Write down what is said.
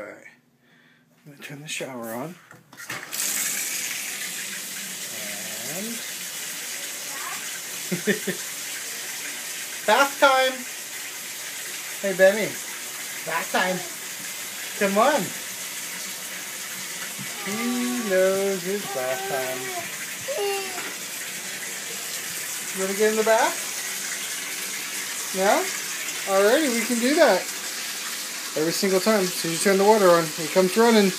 Okay. I'm going to turn the shower on. And... bath time! Hey, Benny. Bath time. Come on. He knows it's bath time. You want to get in the bath? Yeah? Alrighty, we can do that. Every single time. As soon as you turn the water on, he comes running.